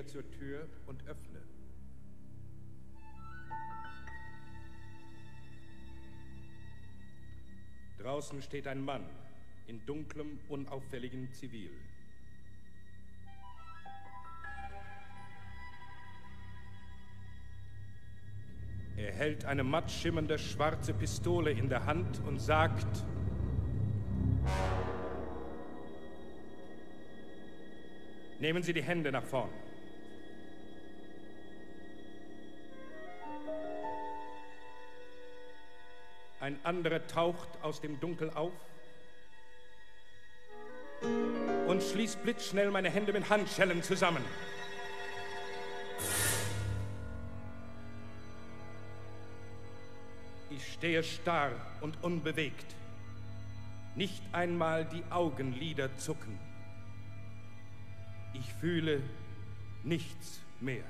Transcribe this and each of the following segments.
Gehe zur Tür und öffne. Draußen steht ein Mann in dunklem, unauffälligem Zivil. Er hält eine matt schimmernde schwarze Pistole in der Hand und sagt, Nehmen Sie die Hände nach vorn. Ein anderer taucht aus dem Dunkel auf und schließt blitzschnell meine Hände mit Handschellen zusammen. Ich stehe starr und unbewegt. Nicht einmal die Augenlider zucken. Ich fühle nichts mehr.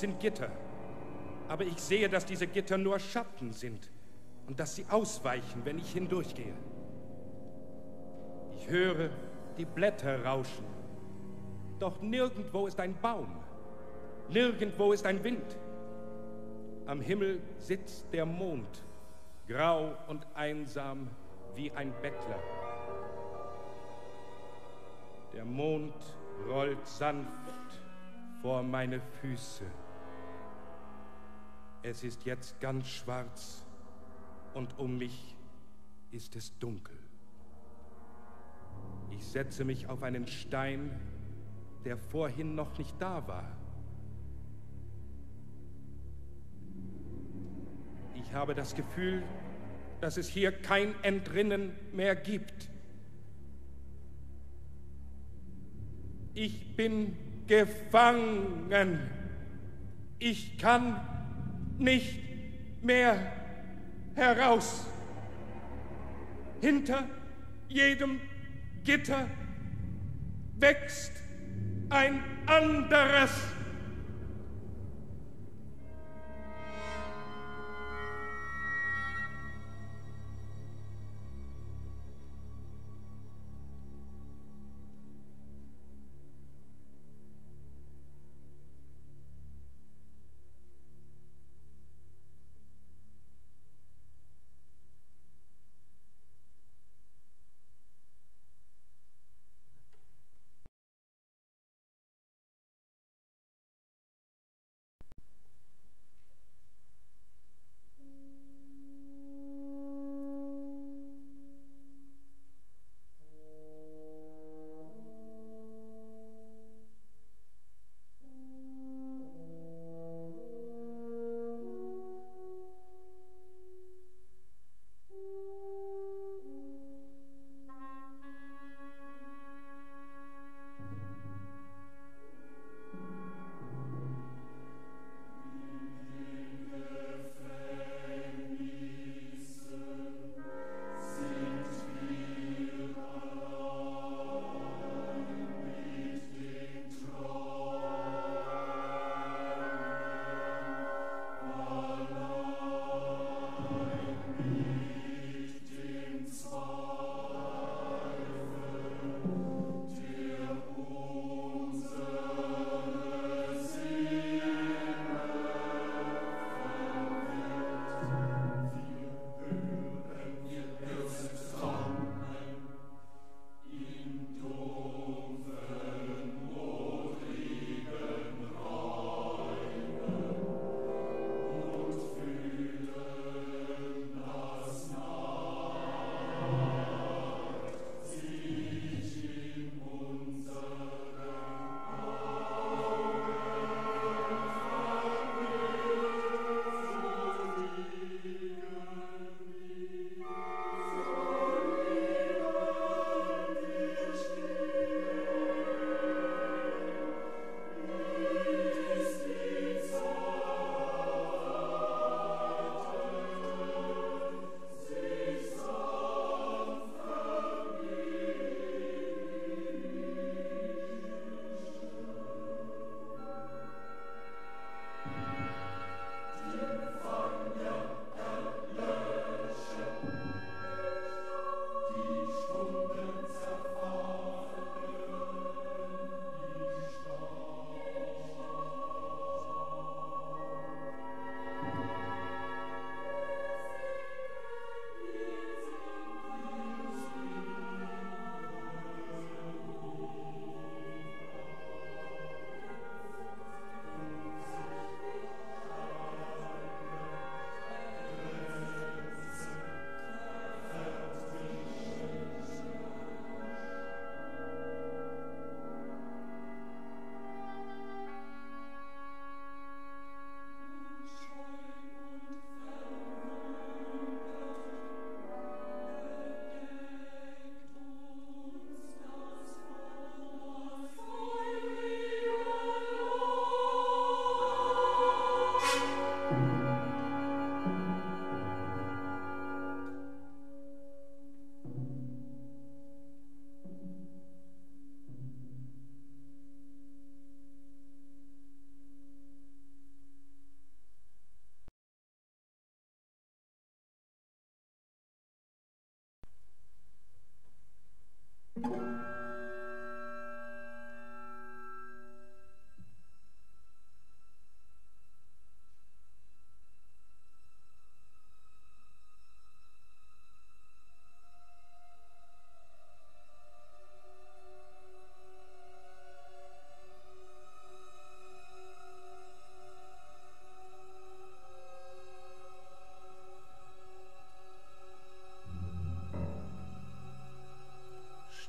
Sind Gitter. Aber ich sehe, dass diese Gitter nur Schatten sind und dass sie ausweichen, wenn ich hindurchgehe. Ich höre die Blätter rauschen. Doch nirgendwo ist ein Baum. Nirgendwo ist ein Wind. Am Himmel sitzt der Mond, grau und einsam wie ein Bettler. Der Mond rollt sanft vor meine Füße. Es ist jetzt ganz schwarz und um mich ist es dunkel. Ich setze mich auf einen Stein, der vorhin noch nicht da war. Ich habe das Gefühl, dass es hier kein Entrinnen mehr gibt. Ich bin gefangen. Ich kann nicht mehr heraus. Hinter jedem Gitter wächst ein anderes.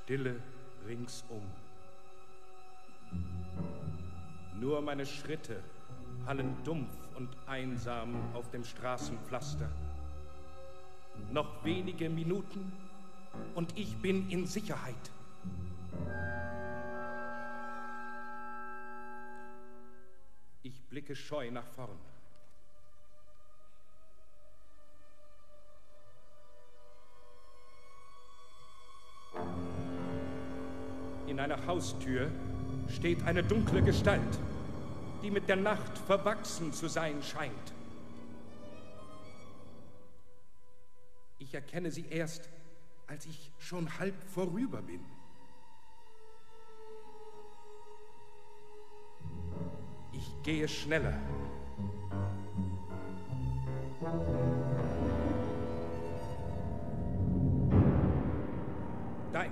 Stille ringsum. Nur meine Schritte hallen dumpf und einsam auf dem Straßenpflaster. Noch wenige Minuten und ich bin in Sicherheit. Ich blicke scheu nach vorn. In einer Haustür steht eine dunkle Gestalt, die mit der Nacht verwachsen zu sein scheint. Ich erkenne sie erst, als ich schon halb vorüber bin. Ich gehe schneller.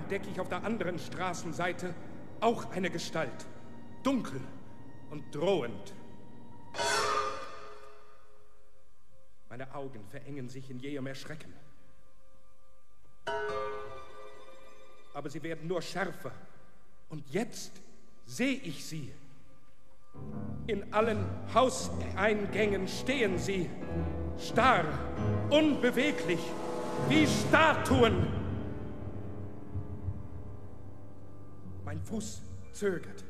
Entdecke ich auf der anderen Straßenseite auch eine Gestalt, dunkel und drohend. Meine Augen verengen sich in jähem Erschrecken. Aber sie werden nur schärfer. Und jetzt sehe ich sie. In allen Hauseingängen stehen sie, starr, unbeweglich, wie Statuen. Mein Fuß zögert.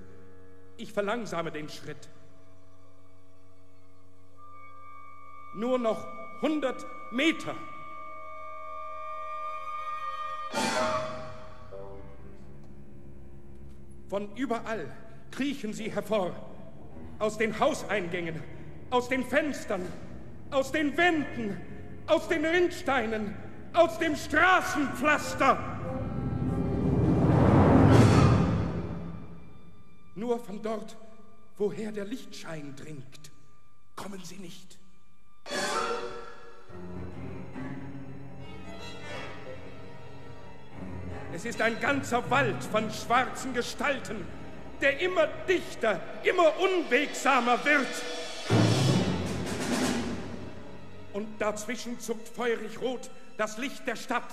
Ich verlangsame den Schritt. Nur noch 100 Meter. Von überall kriechen sie hervor. Aus den Hauseingängen, aus den Fenstern, aus den Wänden, aus den Rindsteinen, aus dem Straßenpflaster. Nur von dort, woher der Lichtschein dringt, kommen sie nicht. Es ist ein ganzer Wald von schwarzen Gestalten, der immer dichter, immer unwegsamer wird. Und dazwischen zuckt feurig rot das Licht der Stadt.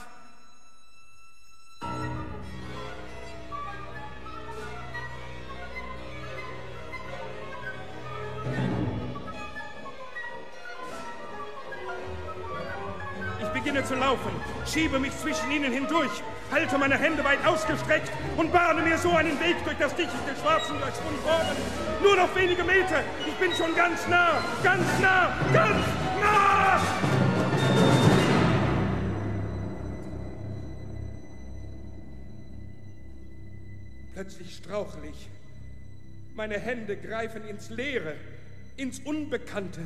Laufen, schiebe mich zwischen ihnen hindurch, halte meine Hände weit ausgestreckt und bahne mir so einen Weg durch das Dickicht der schwarzen Formen. Nur noch wenige Meter, ich bin schon ganz nah, ganz nah, ganz nah! Plötzlich strauchle ich. Meine Hände greifen ins Leere, ins Unbekannte.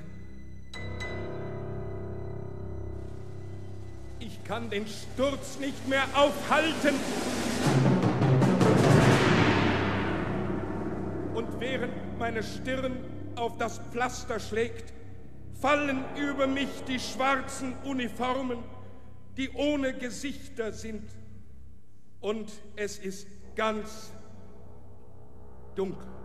Kann den Sturz nicht mehr aufhalten. Und während meine Stirn auf das Pflaster schlägt, fallen über mich die schwarzen Uniformen, die ohne Gesichter sind. Und es ist ganz dunkel.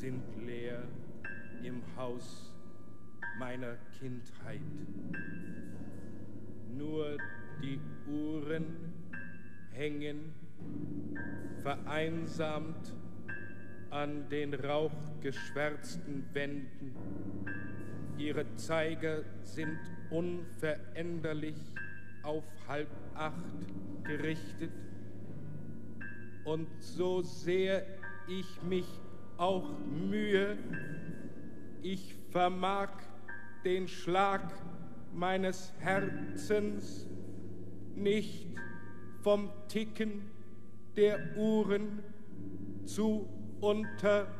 Sind leer im Haus meiner Kindheit. Nur die Uhren hängen vereinsamt an den rauchgeschwärzten Wänden. Ihre Zeiger sind unveränderlich auf halb acht gerichtet. Und so sehr ich mich auch Mühe, ich vermag den Schlag meines Herzens nicht vom Ticken der Uhren zu unterscheiden.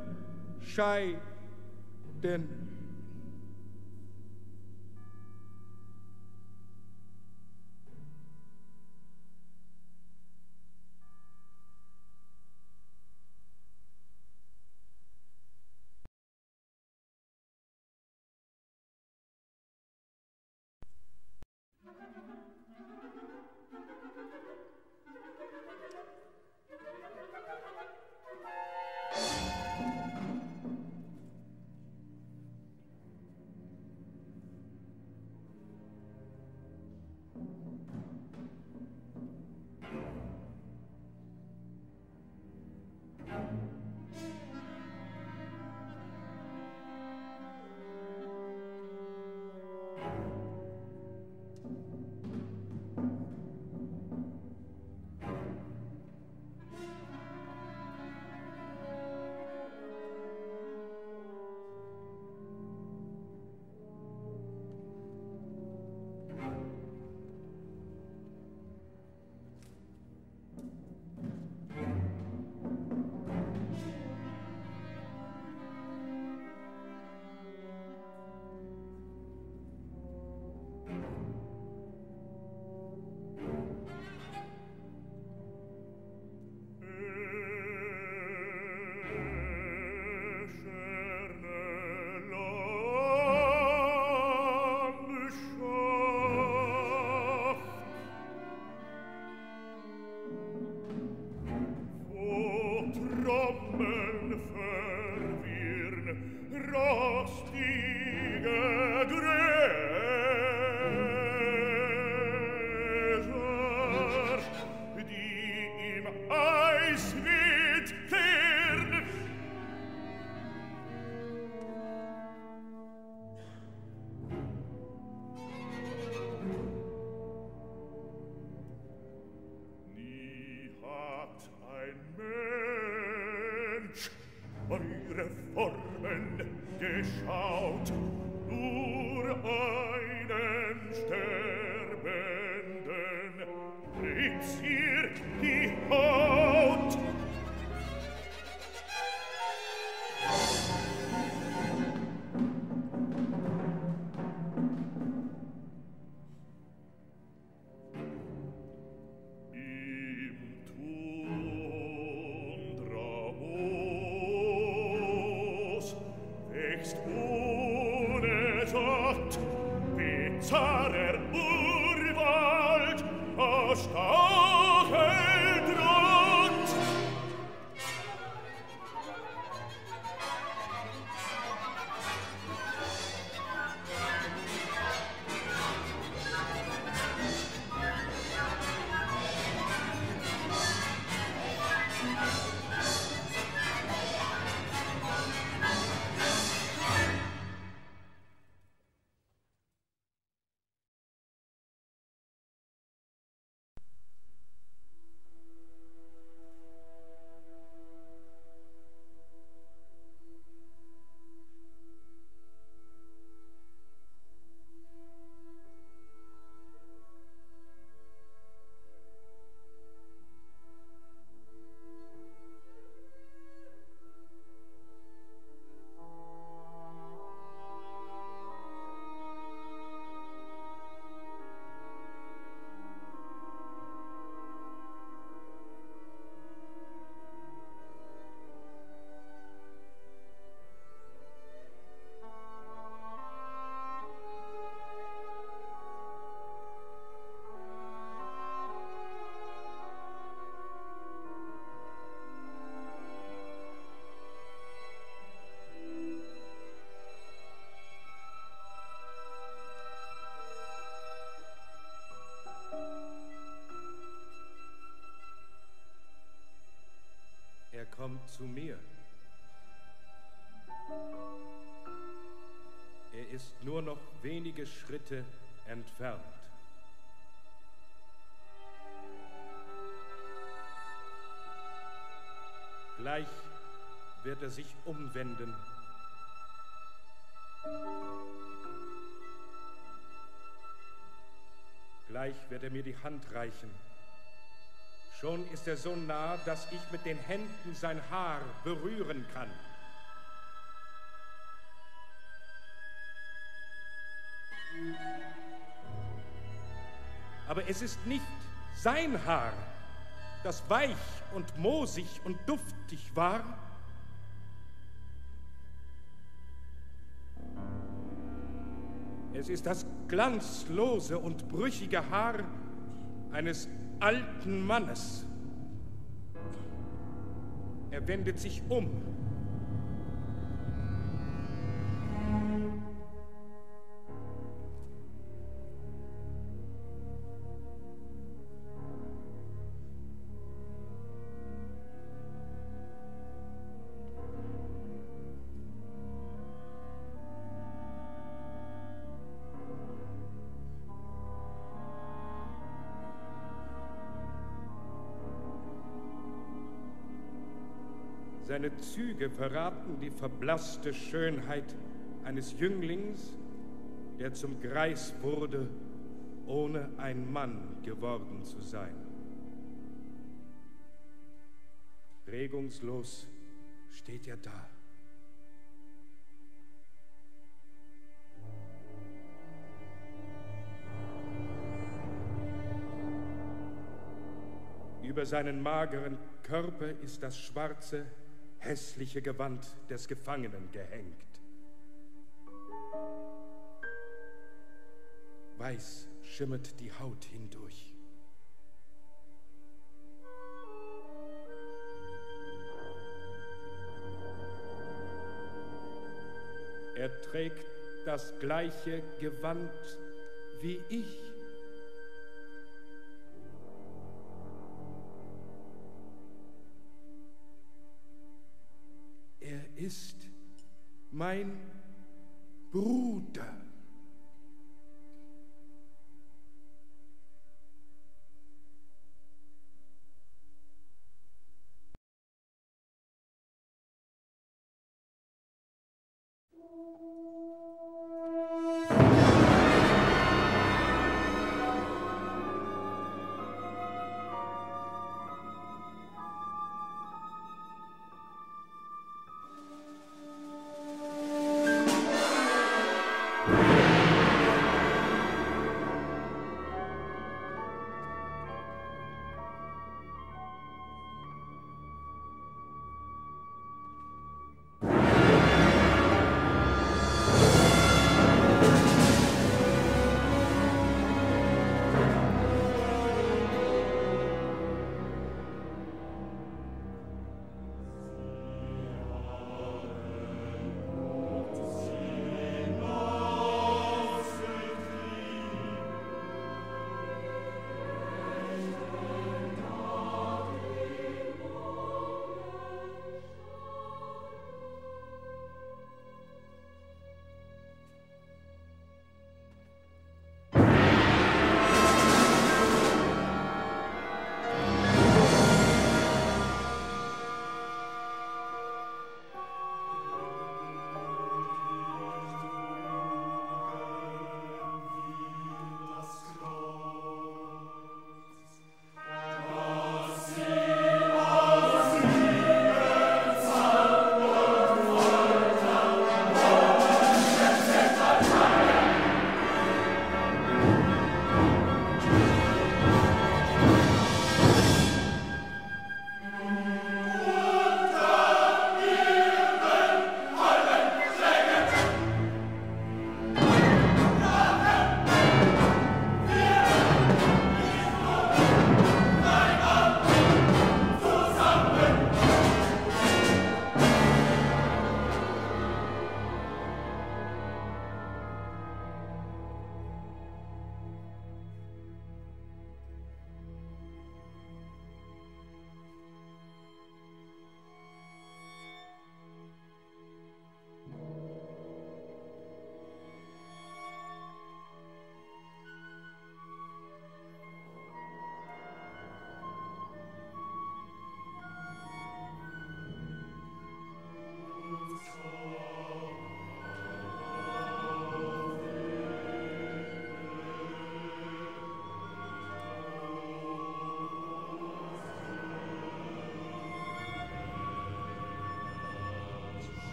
Schritte entfernt. Gleich wird er sich umwenden. Gleich wird er mir die Hand reichen. Schon ist er so nah, dass ich mit den Händen sein Haar berühren kann. Aber es ist nicht sein Haar, das weich und moosig und duftig war. Es ist das glanzlose und brüchige Haar eines alten Mannes. Er wendet sich um Seine Züge verraten die verblasste Schönheit eines Jünglings, der zum Greis wurde, ohne ein Mann geworden zu sein. Regungslos steht er da. Über seinen mageren Körper ist das schwarze, hässliche Gewand des Gefangenen gehängt. Weiß schimmert die Haut hindurch. Er trägt das gleiche Gewand wie ich. Ist mein Bruder.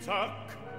zack.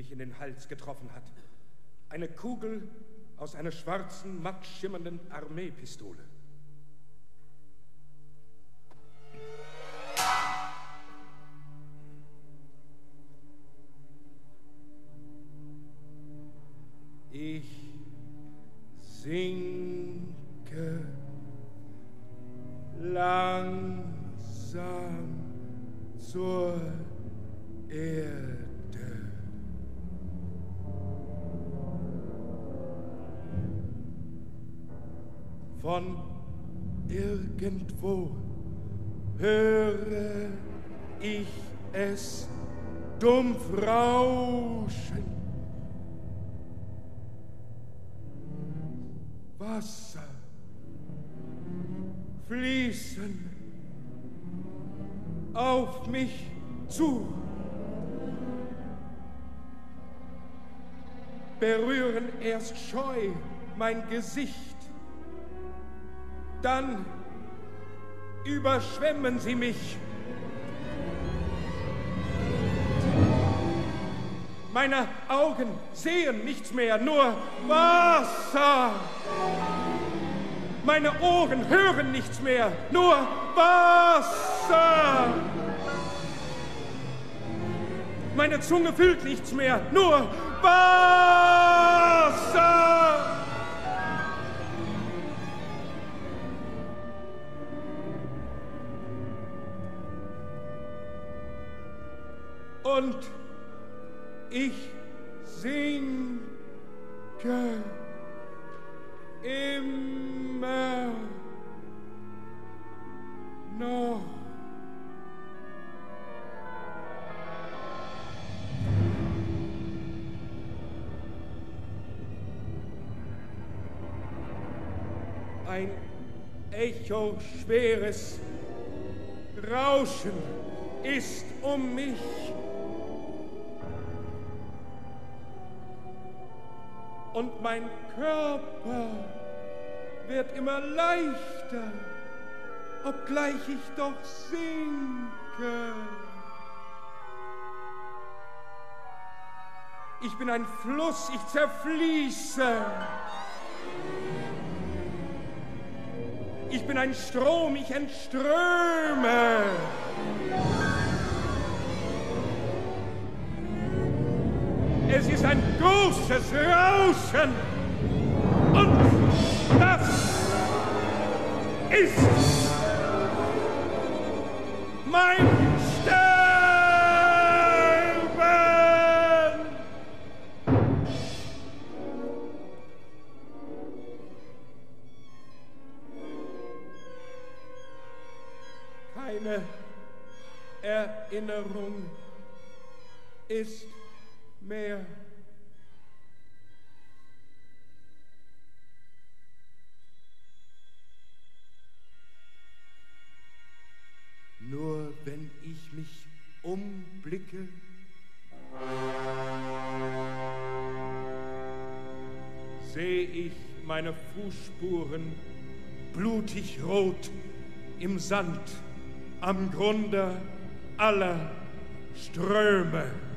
Mich in den Hals getroffen hat. Eine Kugel aus einer schwarzen, matt schimmernden Armeepistole. Mein Gesicht, dann überschwemmen sie mich. Meine Augen sehen nichts mehr, nur Wasser. Meine Ohren hören nichts mehr, nur Wasser. Meine Zunge fühlt nichts mehr, nur Wasser. Und ich singe immer noch. Ein Echo schweres Rauschen ist um mich und mein Körper wird immer leichter, obgleich ich doch sinke. Ich bin ein Fluss, ich zerfließe. Ich bin ein Strom, ich entströme. Es ist ein großes Rauschen. Und das ist mein Sterben. Keine Erinnerung ist mehr. Nur wenn ich mich umblicke, sehe ich meine Fußspuren blutig rot im Sand am Grunde aller Ströme.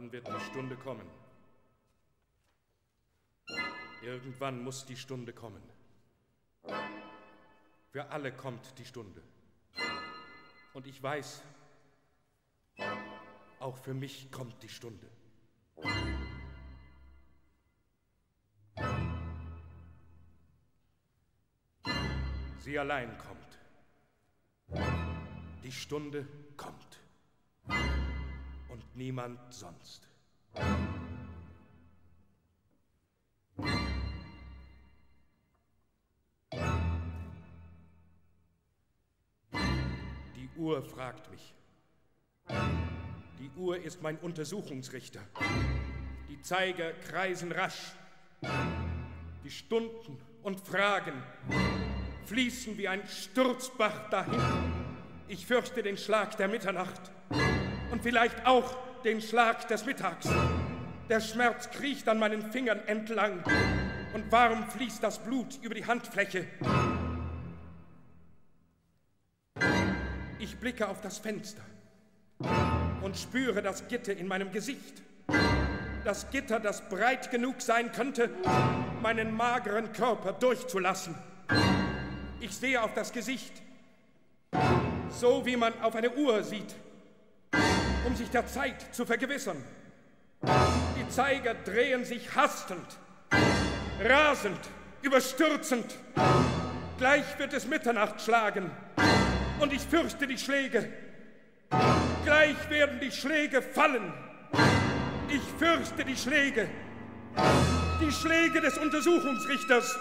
Wann wird die Stunde kommen? Irgendwann muss die Stunde kommen. Für alle kommt die Stunde. Und ich weiß, auch für mich kommt die Stunde. Sie allein kommt. Die Stunde kommt. Niemand sonst. Die Uhr fragt mich. Die Uhr ist mein Untersuchungsrichter. Die Zeiger kreisen rasch. Die Stunden und Fragen fließen wie ein Sturzbach dahin. Ich fürchte den Schlag der Mitternacht und vielleicht auch den Schlag des Mittags. Der Schmerz kriecht an meinen Fingern entlang und warm fließt das Blut über die Handfläche. Ich blicke auf das Fenster und spüre das Gitter in meinem Gesicht. Das Gitter, das breit genug sein könnte, meinen mageren Körper durchzulassen. Ich sehe auf das Gesicht, so wie man auf eine Uhr sieht, um sich der Zeit zu vergewissern. Die Zeiger drehen sich hastend, rasend, überstürzend. Gleich wird es Mitternacht schlagen und ich fürchte die Schläge. Gleich werden die Schläge fallen. Ich fürchte die Schläge. Die Schläge des Untersuchungsrichters.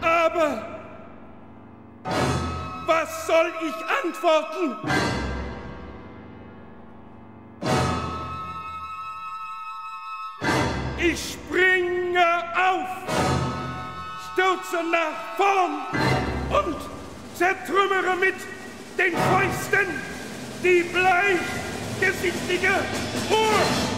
Aber was soll ich antworten? Ich springe auf, stürze nach vorn und zertrümmere mit den Fäusten die bleichgesichtige Uhr.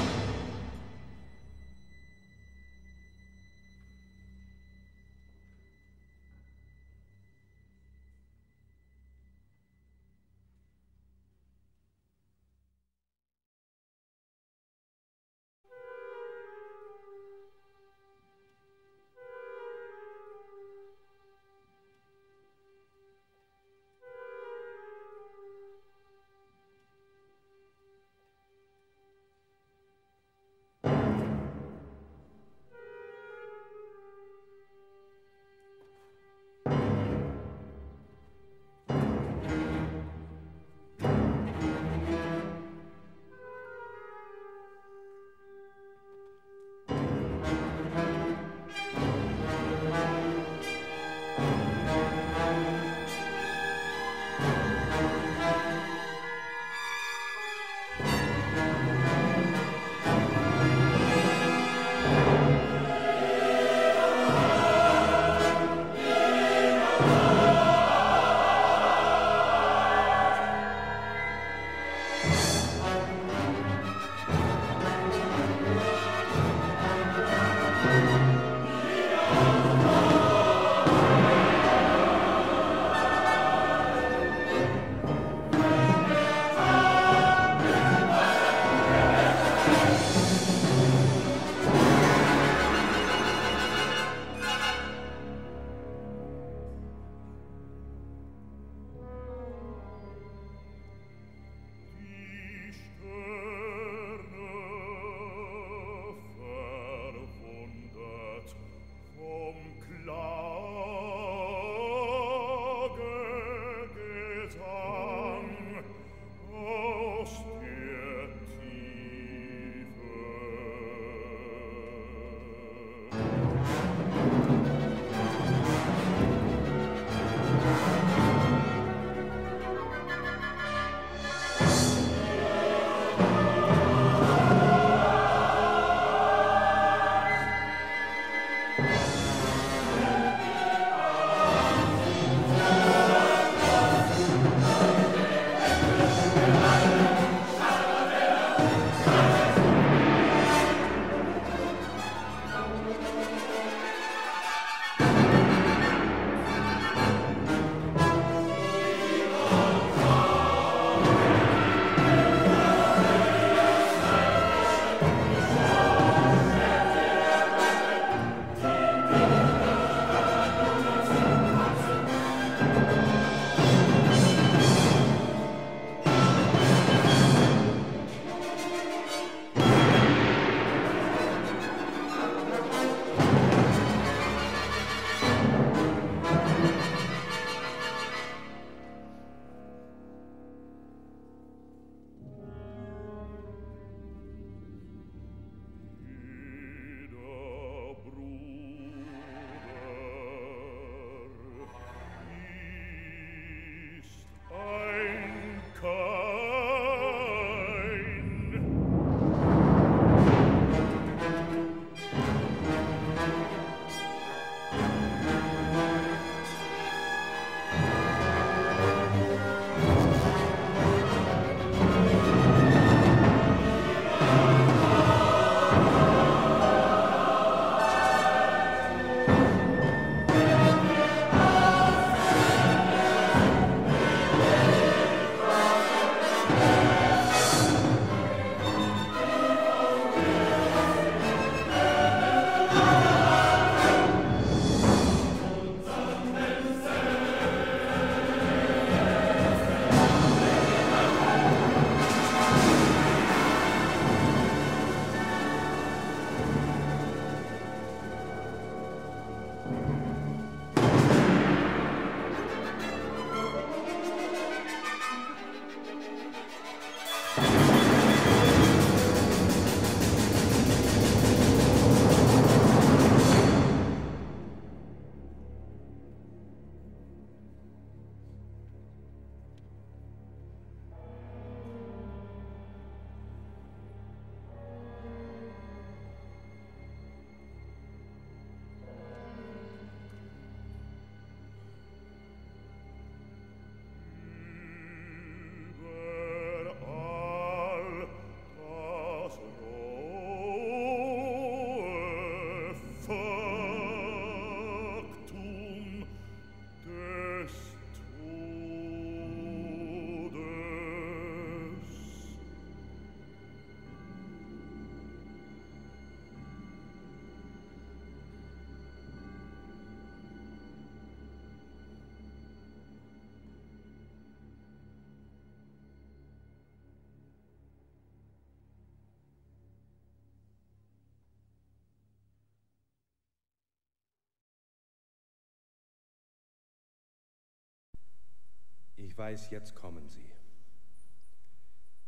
Ich weiß, jetzt kommen sie.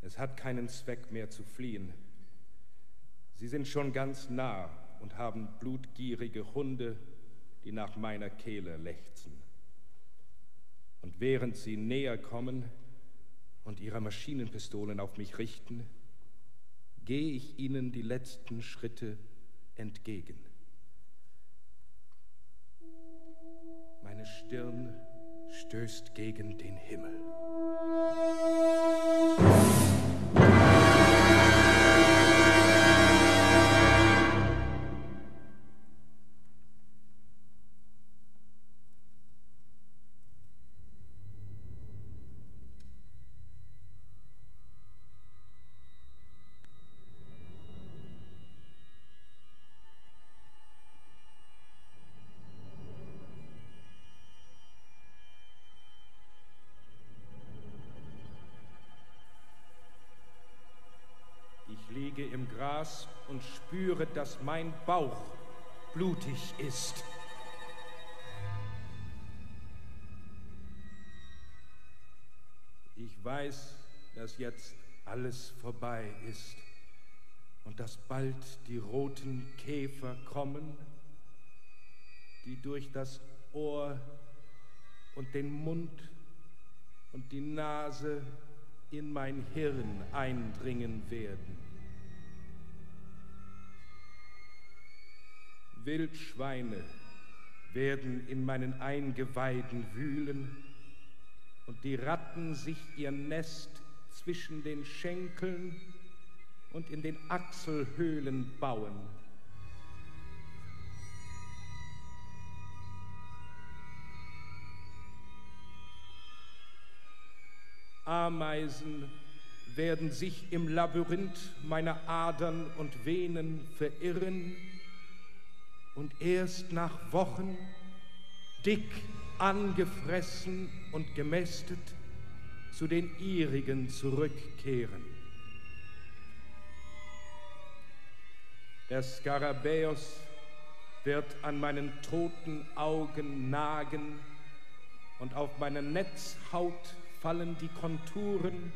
Es hat keinen Zweck mehr zu fliehen. Sie sind schon ganz nah und haben blutgierige Hunde, die nach meiner Kehle lechzen. Und während sie näher kommen und ihre Maschinenpistolen auf mich richten, gehe ich ihnen die letzten Schritte entgegen. Meine Stirn stößt gegen den Himmel. Gras und spüre, dass mein Bauch blutig ist. Ich weiß, dass jetzt alles vorbei ist und dass bald die roten Käfer kommen, die durch das Ohr und den Mund und die Nase in mein Hirn eindringen werden. Wildschweine werden in meinen Eingeweiden wühlen und die Ratten sich ihr Nest zwischen den Schenkeln und in den Achselhöhlen bauen. Ameisen werden sich im Labyrinth meiner Adern und Venen verirren und erst nach Wochen dick angefressen und gemästet zu den ihrigen zurückkehren. Der Skarabäus wird an meinen toten Augen nagen und auf meine Netzhaut fallen die Konturen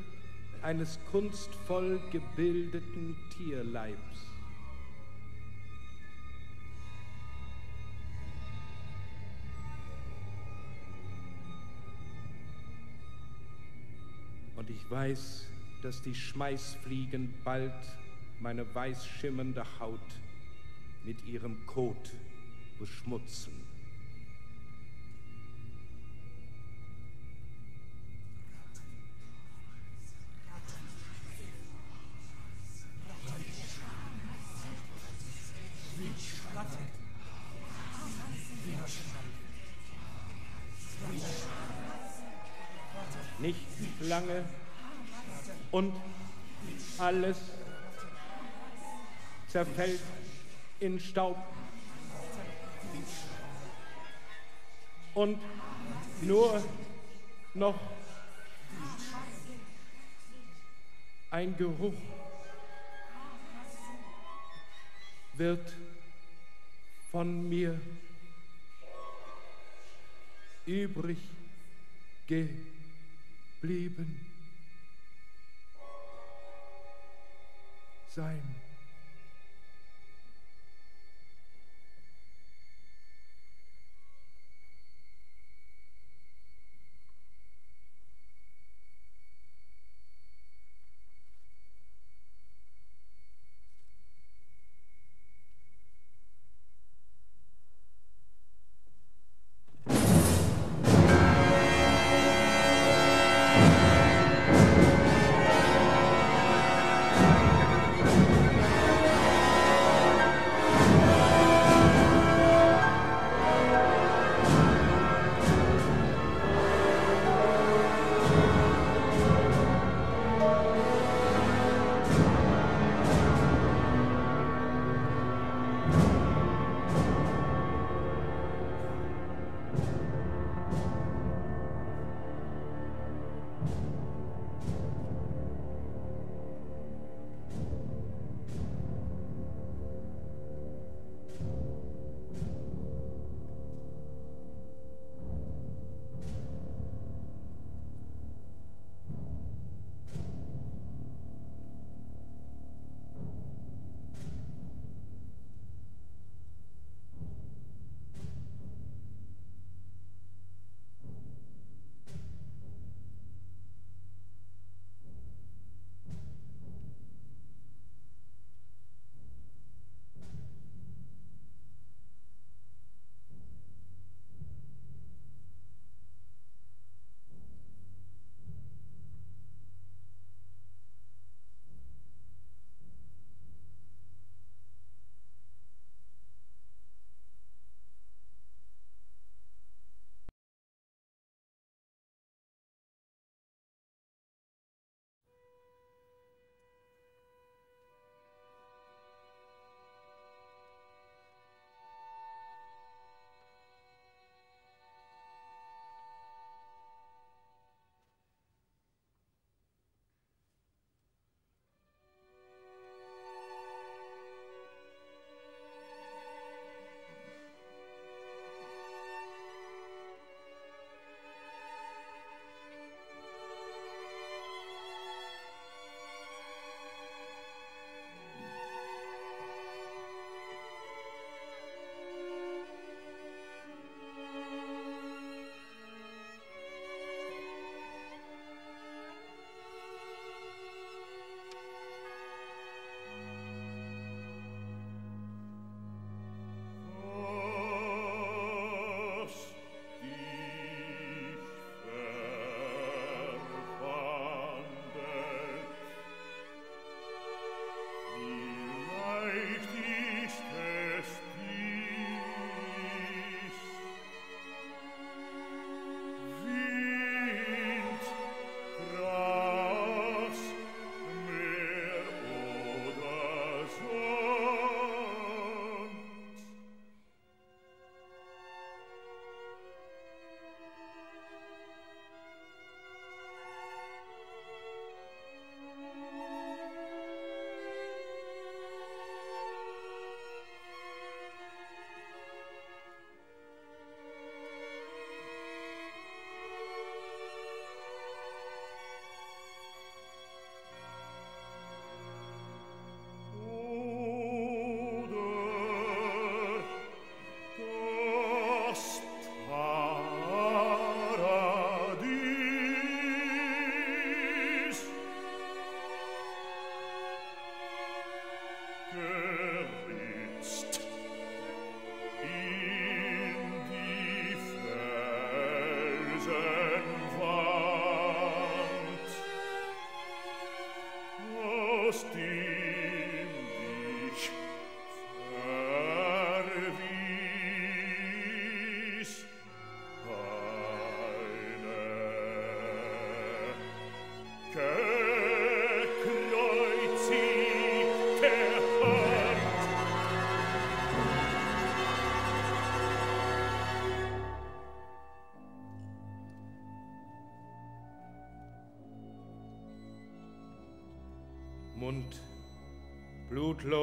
eines kunstvoll gebildeten Tierleibs. Und ich weiß, dass die Schmeißfliegen bald meine weiß schimmernde Haut mit ihrem Kot beschmutzen. Nicht lange und alles zerfällt in Staub. Und nur noch ein Geruch wird von mir übrig geblieben. Sein.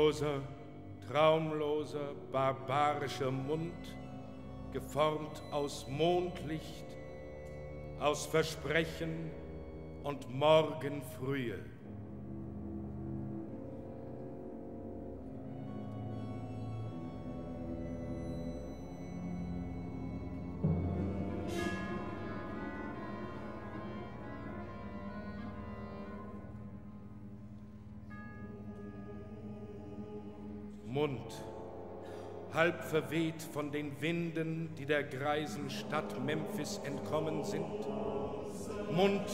Blutloser, traumloser, barbarischer Mund, geformt aus Mondlicht, aus Versprechen und Morgenfrühe. Mund, halb verweht von den Winden, die der greisen Stadt Memphis entkommen sind. Mund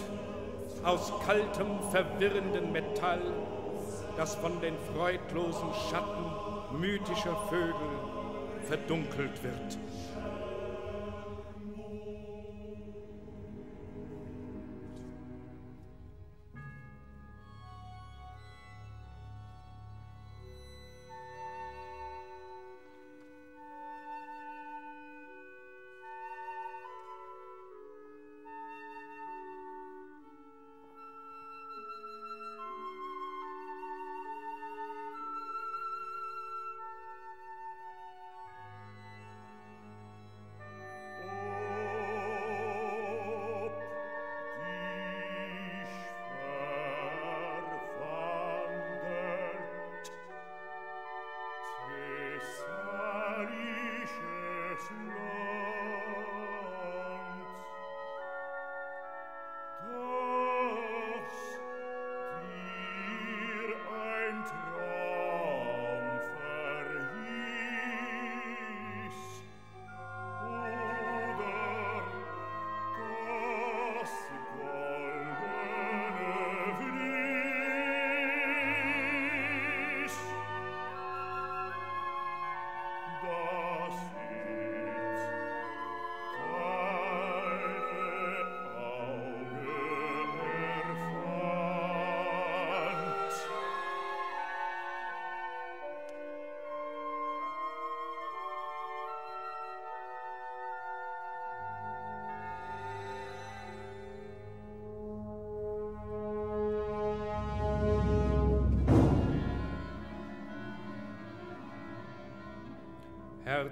aus kaltem, verwirrenden Metall, das von den freudlosen Schatten mythischer Vögel verdunkelt wird.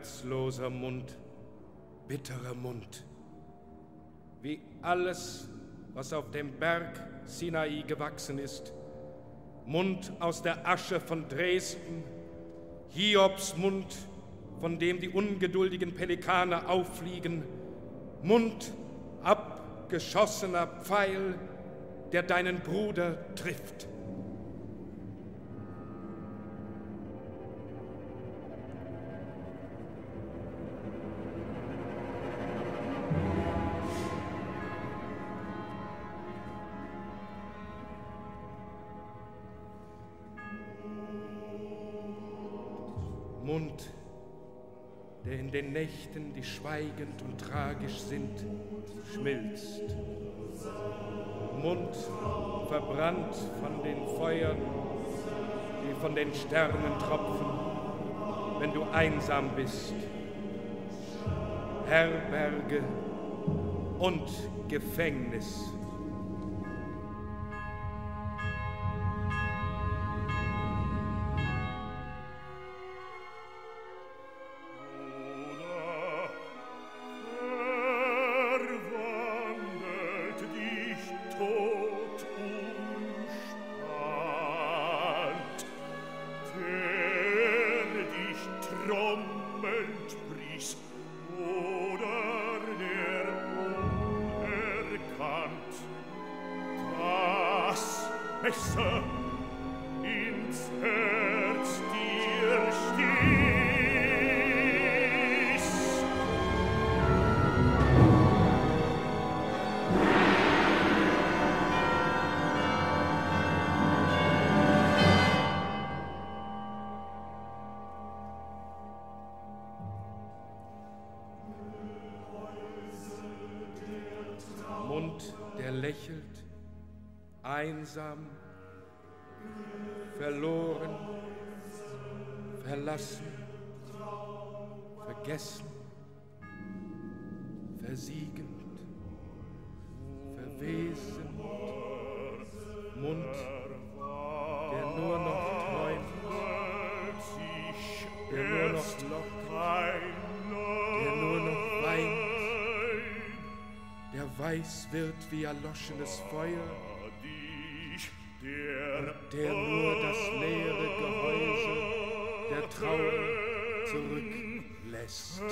Herzloser Mund, bitterer Mund, wie alles, was auf dem Berg Sinai gewachsen ist, Mund aus der Asche von Dresden, Hiobs Mund, von dem die ungeduldigen Pelikane auffliegen, Mund abgeschossener Pfeil, der deinen Bruder trifft. Nächten, die schweigend und tragisch sind, schmilzt. Mund verbrannt von den Feuern, die von den Sternen tropfen, wenn du einsam bist. Herberge und Gefängnis. Lächelt, einsam, verloren, verlassen, vergessen, versiegend, verwesend, Mund, der nur noch träumt, der nur noch lockt, weiß wird wie erloschenes Feuer, und der nur das leere Gehäuse der Trauer zurücklässt.